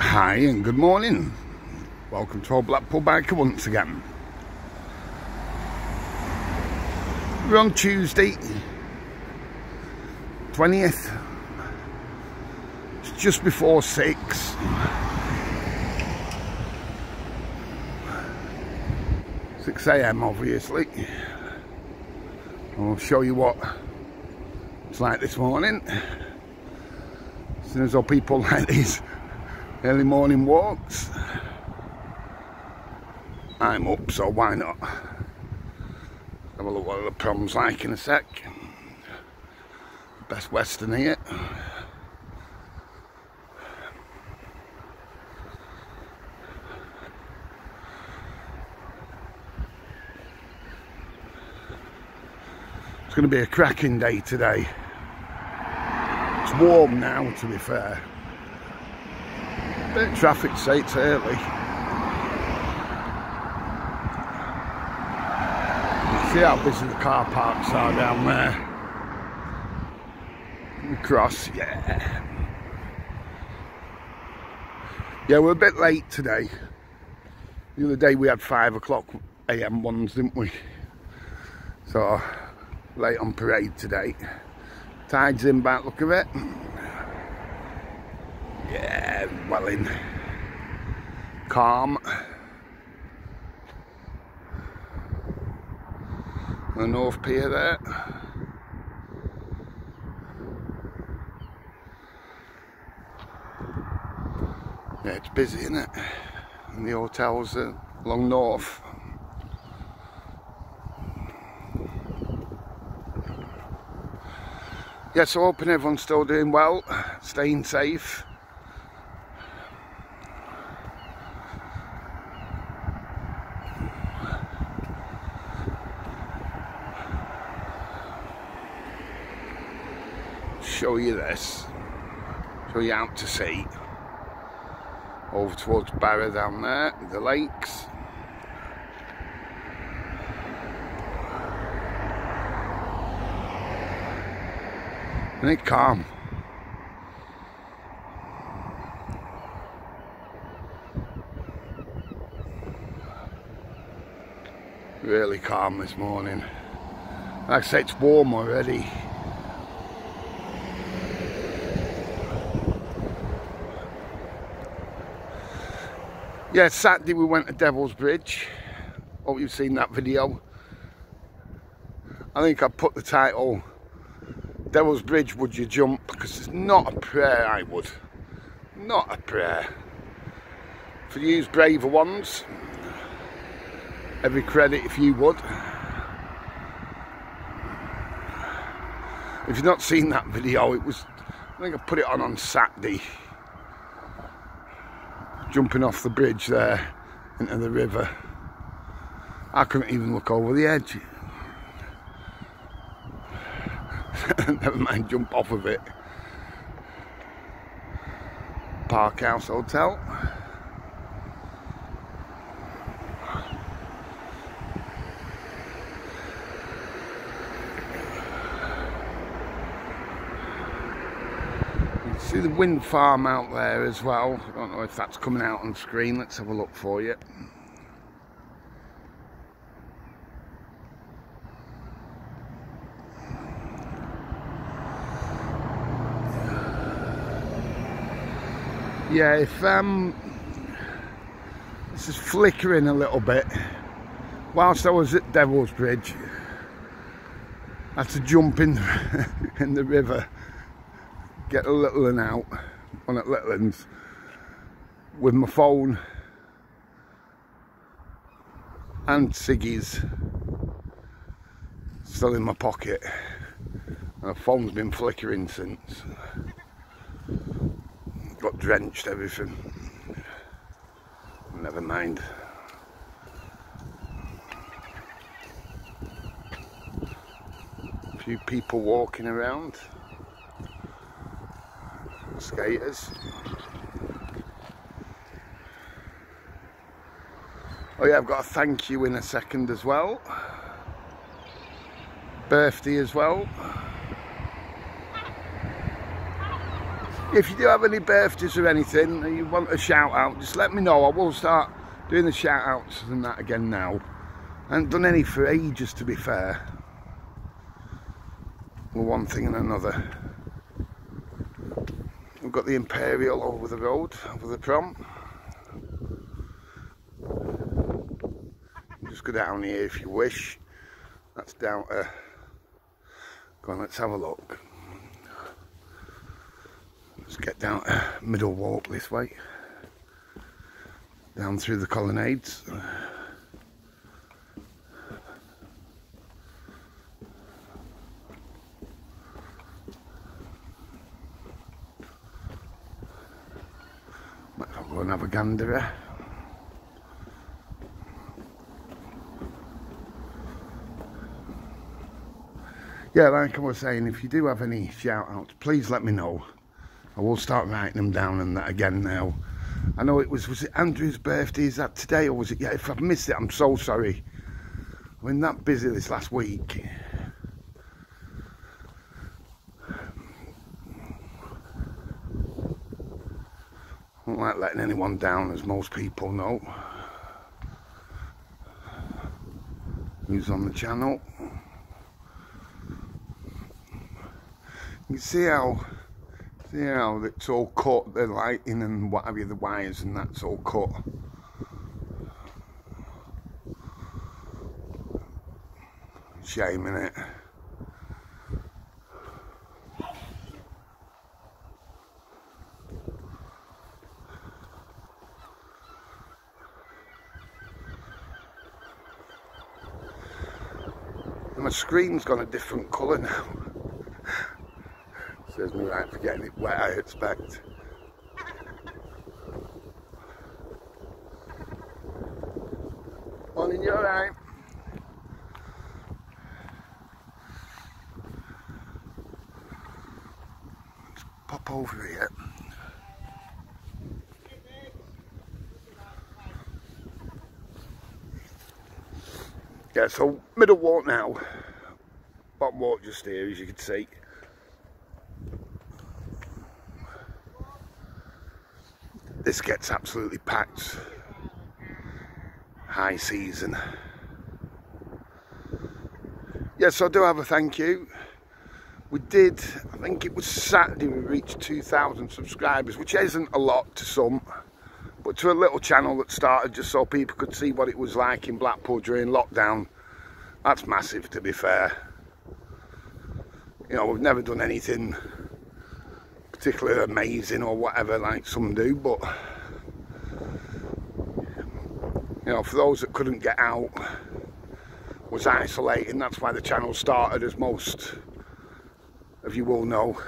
Hi and good morning. Welcome to our Blackpool Biker once again. We're on Tuesday, 20th. It's just before 6. Six a.m. obviously. I'll show you what it's like this morning. As soon as all people like these early morning walks, I'm up, so why not? Have a look what the problem's like in a sec. Best Western here. It's going to be a cracking day today. It's warm now, to be fair. Bit traffic, say it's early. Eh, See how busy the car parks are down there. Across, yeah. Yeah, we're a bit late today. The other day we had five o'clock AM ones, didn't we? So late on parade today. Tide's in back, look of it. Yeah, well in. Calm. The North Pier there. Yeah, it's busy, isn't it? And the hotels along north. Yes, I hope everyone's still doing well, staying safe. Show you this, show you out to sea. Over towards Barrow down there, the lakes. Isn't it calm? Really calm this morning. Like I say, it's warm already. Yeah, Saturday we went to Devil's Bridge. Hope you've seen that video. I think I put the title Devil's Bridge, would you jump? Because it's not a prayer, I would. Not a prayer. For you braver ones, every credit if you would. If you've not seen that video, it was, I think I put it on on Saturday. Jumping off the bridge there into the river. I couldn't even look over the edge. never mind jump off of it. Park House Hotel. See the wind farm out there as well. I don't know if that's coming out on screen. Let's have a look for you. yeah if um this is flickering a little bit whilst I was at Devil's Bridge I had to jump in in the river get a little one out on at Littlands with my phone and ciggies still in my pocket. My phone's been flickering since. Got drenched everything. Never mind. A few people walking around skaters. Oh yeah I've got a thank you in a second as well. Birthday as well. If you do have any birthdays or anything and you want a shout out just let me know. I will start doing the shout outs and that again now. I haven't done any for ages to be fair. Well one thing and another we've got the Imperial over the road over the prom just go down here if you wish that's down to go on let's have a look Let's get down middle walk this way. Down through the colonnades. Have a gander Yeah, like I was saying, if you do have any shout outs, please let me know. I will start writing them down and that again now. I know it was, was it Andrew's birthday, is that today or was it, yeah, if I've missed it, I'm so sorry. I've been that busy this last week. Like letting anyone down, as most people know. Who's on the channel. You see how you know, it's all cut, the lighting and what have you, the wires and that's all cut. Shame in it. my screen's gone a different colour now. Says me right for getting it wet, I expect. Morning, you alright? Pop over here. Yeah, so middle walk now. Bottom walk just here, as you can see. this gets absolutely packed. High season. Yes I do have a thank you. We did I think it was Saturday we reached 2,000 subscribers which isn't a lot to some but to a little channel that started just so people could see what it was like in Blackpool during lockdown. That's massive to be fair you know we've never done anything particularly amazing or whatever like some do but you know for those that couldn't get out was isolating. That's why the channel started as most of you will know.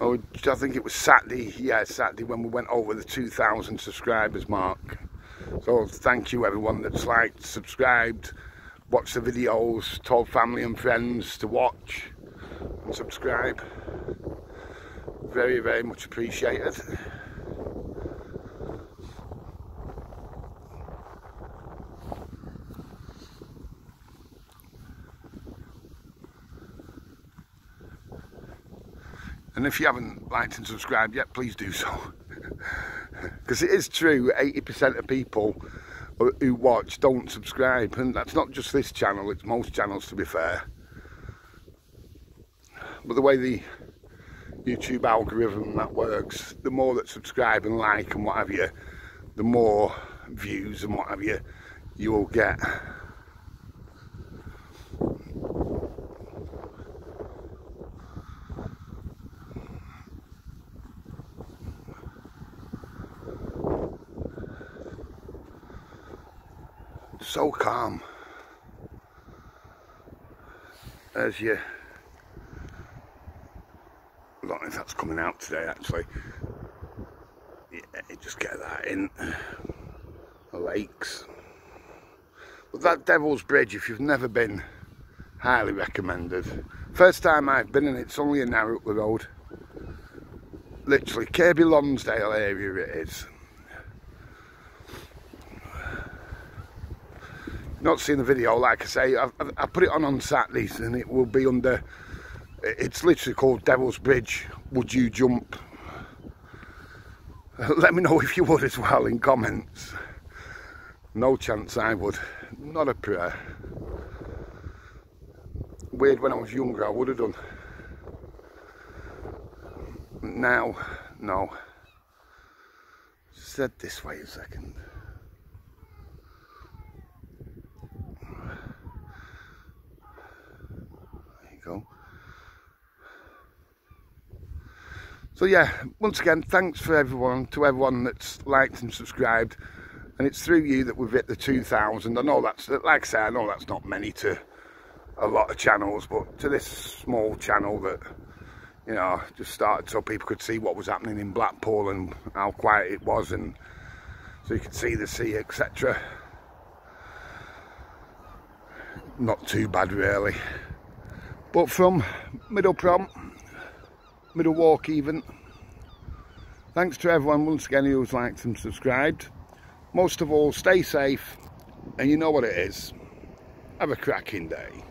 Oh I think it was Saturday yeah Saturday when we went over the 2,000 subscribers mark. So thank you everyone that's liked subscribed watch the videos, told family and friends to watch and subscribe. Very, very much appreciated. And if you haven't liked and subscribed yet, please do so. Because it is true, 80% of people Uh, who watch don't subscribe. And that's not just this channel it's most channels to be fair. But the way the YouTube algorithm that works the more that subscribe and like and what have you the more views and what have you you will get so calm. As you I don't know if that's coming out today actually. Yeah, just get that in. The lakes. But that Devil's Bridge if you've never been highly recommended. First time I've been in it's only a narrow up the road. Literally Kirkby Lonsdale area it is not seen the video, like I say, I, put it on on Saturdays and it will be under It's literally called Devil's Bridge. Would you jump? Let me know if you would as well in comments. No chance I would. Not a prayer. Weird when I was younger I would have done. Now, no. Said this way a second. So yeah, once again, thanks for everyone, to everyone that's liked and subscribed. And it's through you that we've hit the 2,000. I know that's, like I say, I know that's not many to a lot of channels, but to this small channel that, you know, just started so people could see what was happening in Blackpool and how quiet it was and so you could see the sea, etc. Not too bad really. But from Middle Prom middle walk even. Thanks to everyone once again who's liked and subscribed. Most of all, stay safe, and you know what it is. Have a cracking day.